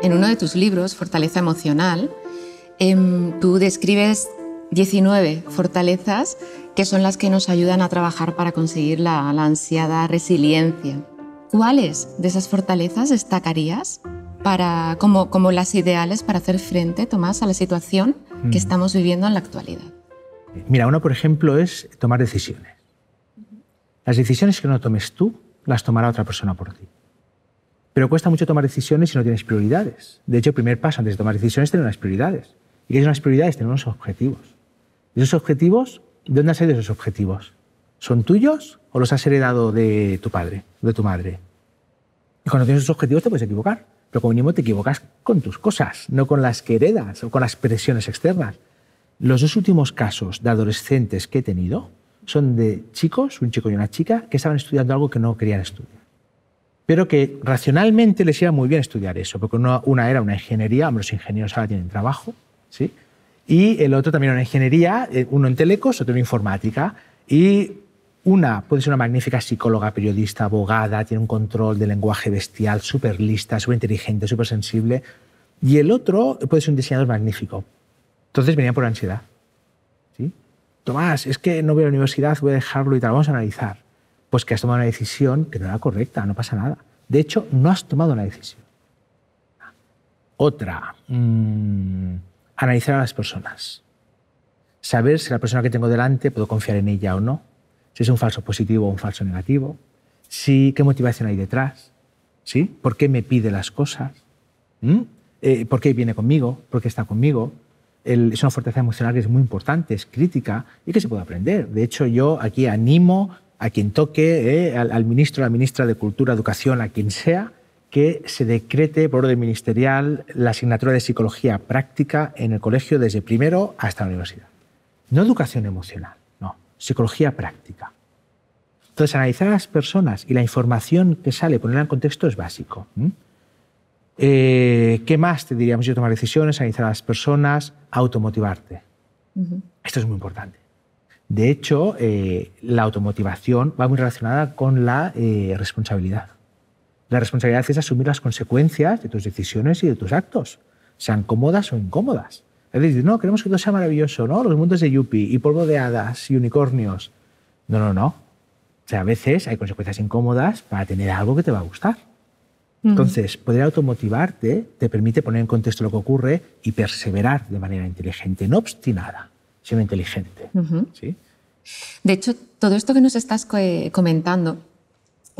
En uno de tus libros, Fortaleza Emocional, em, tú describes 19 fortalezas que son las que nos ayudan a trabajar para conseguir la, ansiada resiliencia. ¿Cuáles de esas fortalezas destacarías para, como, como las ideales para hacer frente, Tomás, a la situación que mm. estamos viviendo en la actualidad? Mira, uno, por ejemplo, es tomar decisiones. Las decisiones que no tomes tú, las tomará otra persona por ti. Pero cuesta mucho tomar decisiones si no tienes prioridades. De hecho, el primer paso antes de tomar decisiones es tener unas prioridades. ¿Y qué son las prioridades? Tener unos objetivos. ¿Y esos objetivos? ¿De dónde has salido esos objetivos? ¿Son tuyos o los has heredado de tu padre, de tu madre? Y cuando tienes esos objetivos te puedes equivocar, pero como mínimo te equivocas con tus cosas, no con las que heredas o con las presiones externas. Los dos últimos casos de adolescentes que he tenido son de chicos, un chico y una chica, que estaban estudiando algo que no querían estudiar. Pero que racionalmente les iba muy bien estudiar eso, porque una, era una ingeniería, los ingenieros ahora tienen trabajo, ¿sí? y el otro también una ingeniería, eh, uno en telecos, otro en informática. Y una puede ser una magnífica psicóloga, periodista, abogada, tiene un control del lenguaje bestial, súper lista, súper inteligente, súper sensible. Y el otro puede ser un diseñador magnífico. Entonces venía por ansiedad. ¿Sí? Tomás, es que no voy a la universidad, voy a dejarlo y tal. Vamos a analizar. Pues que has tomado una decisión que no era correcta, no pasa nada. De hecho, no has tomado una decisión. Otra. Mmm analizar a las personas. Saber si la persona que tengo delante puedo confiar en ella o no. Si es un falso positivo o un falso negativo. Si, qué motivación hay detrás. ¿Sí? ¿Por qué me pide las cosas? ¿Mm? Eh, ¿Por qué viene conmigo? ¿Por qué está conmigo? es una fortaleza emocional que es muy importante, es crítica y que se puede aprender. De hecho, yo aquí animo a quien toque, eh, al, al, ministro, a la ministra de Cultura, Educación, a quien sea, que se decrete por orden ministerial la asignatura de psicología práctica en el colegio desde primero hasta la universidad. No educación emocional, no, psicología práctica. Entonces, analizar a las personas y la información que sale, ponerla en contexto es básico. Eh, ¿Qué más te diríamos yo? Tomar decisiones, analizar a las personas, automotivarte. Esto es muy importante. De hecho, eh, la automotivación va muy relacionada con la eh, responsabilidad. La responsabilidad es asumir las consecuencias de tus decisiones y de tus actos, sean cómodas o incómodas. Es decir, no, queremos que todo sea maravilloso, ¿no? Los mundos de Yuppie y polvo de hadas y unicornios. No, no, no. O sea, a veces hay consecuencias incómodas para tener algo que te va a gustar. Entonces, poder automotivarte te permite poner en contexto lo que ocurre y perseverar de manera inteligente, no obstinada, sino inteligente. ¿sí? De hecho, todo esto que nos estás comentando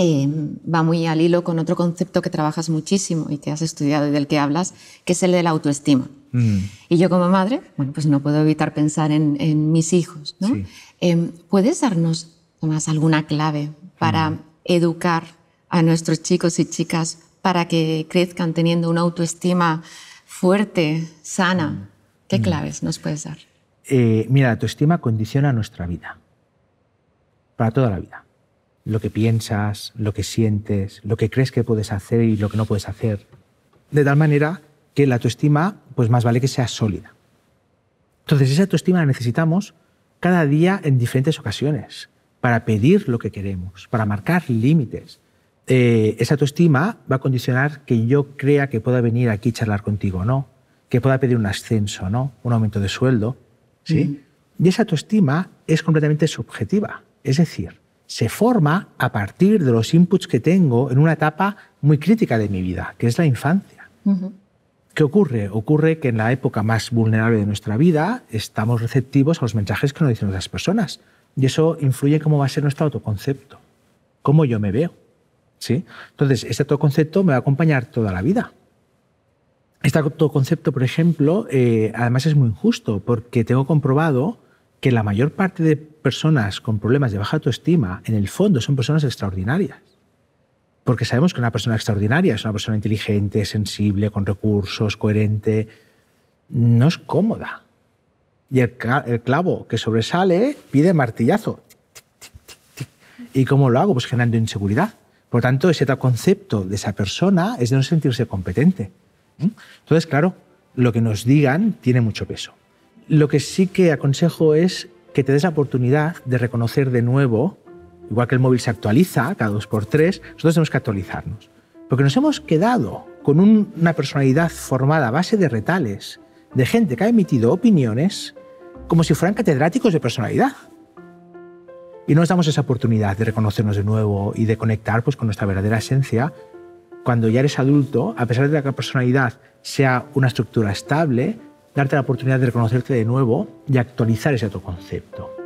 Em, va muy al hilo con otro concepto que trabajas muchísimo y que has estudiado y del que hablas, que es el de la autoestima. Mm. Y yo como madre, bueno, pues no puedo evitar pensar en, mis hijos. ¿no? Em, ¿Puedes darnos, Tomás, alguna clave para mm. educar a nuestros chicos y chicas para que crezcan teniendo una autoestima fuerte, sana? Mm. ¿Qué claves nos puedes dar? Eh, mira, la autoestima condiciona nuestra vida, para toda la vida lo que piensas, lo que sientes, lo que crees que puedes hacer y lo que no puedes hacer. De tal manera que la autoestima, pues más vale que sea sólida. Entonces, esa autoestima la necesitamos cada día en diferentes ocasiones, para pedir lo que queremos, para marcar límites. Eh, esa autoestima va a condicionar que yo crea que pueda venir aquí a charlar contigo, ¿no? Que pueda pedir un ascenso, ¿no? Un aumento de sueldo, ¿sí? Y esa autoestima es completamente subjetiva. Es decir, se forma a partir de los inputs que tengo en una etapa muy crítica de mi vida, que es la infancia. ¿Qué ocurre? Ocurre que en la época más vulnerable de nuestra vida estamos receptivos a los mensajes que nos dicen otras personas. Y eso influye en cómo va a ser nuestro autoconcepto, cómo yo me veo. ¿sí? Entonces, este autoconcepto me va a acompañar toda la vida. Este autoconcepto, por ejemplo, eh, además es muy injusto porque tengo comprobado que la mayor parte de personas con problemas de baja autoestima, en el fondo, son personas extraordinarias. Porque sabemos que una persona extraordinaria es una persona inteligente, sensible, con recursos, coherente. No es cómoda. Y el, clavo que sobresale pide martillazo. ¿Y cómo lo hago? Pues generando inseguridad. Por tanto, ese concepto de esa persona es de no sentirse competente. ¿Mm? Entonces, claro, lo que nos digan tiene mucho peso. Lo que sí que aconsejo es que te des la oportunidad de reconocer de nuevo, igual que el móvil se actualiza cada dos por tres, nosotros tenemos que actualizarnos. Porque nos hemos quedado con una personalidad formada a base de retales, de gente que ha emitido opiniones como si fueran catedráticos de personalidad. Y no nos damos esa oportunidad de reconocernos de nuevo y de conectar pues, con nuestra verdadera esencia cuando ya eres adulto, a pesar de que la personalidad sea una estructura estable, darte la oportunidad de reconocerte de nuevo y actualizar ese autoconcepto.